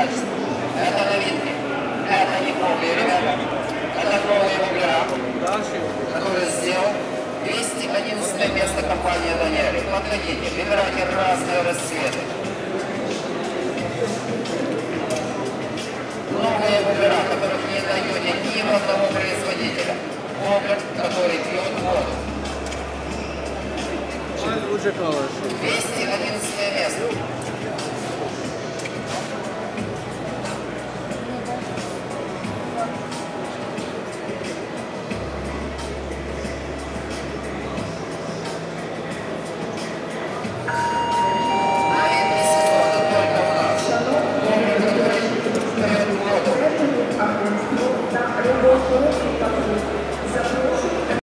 качества. Это новинки. Это не копии, ребята. Это новые углера, который сделал 211 место компании Даниэль. Подходите, выбирайте разные расцветы. Новые углера, которых не даете ни в одного производителя. Уголь, который пьет воду. 211 место.